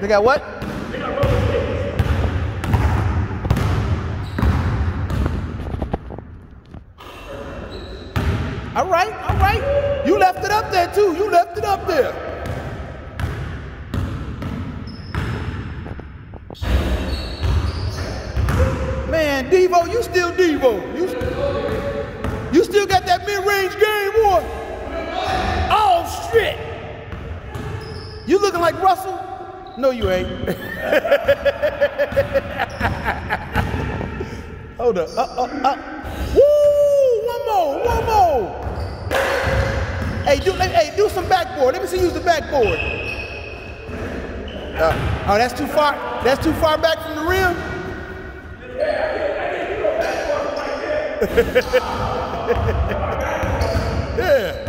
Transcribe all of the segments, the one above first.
They got what? All right, all right. You left it up there too. You left it up there. Man, Devo, you still Devo. You, you still got that mid-range game, You looking like Russell? No, you ain't. Hold up. Uh, uh, uh. Woo! One more, one more. Hey, do, hey, do some backboard. Let me see you use the backboard. Uh, oh, that's too far. That's too far back from the rim. yeah.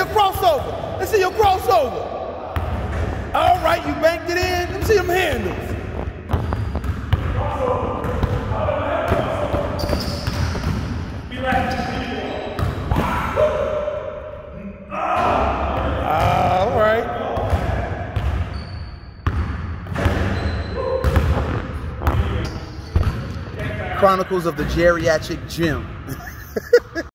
Your crossover. Let's see your crossover. All right, you banked it in. Let me see them handles. Chronicles of the Geriatric Gym.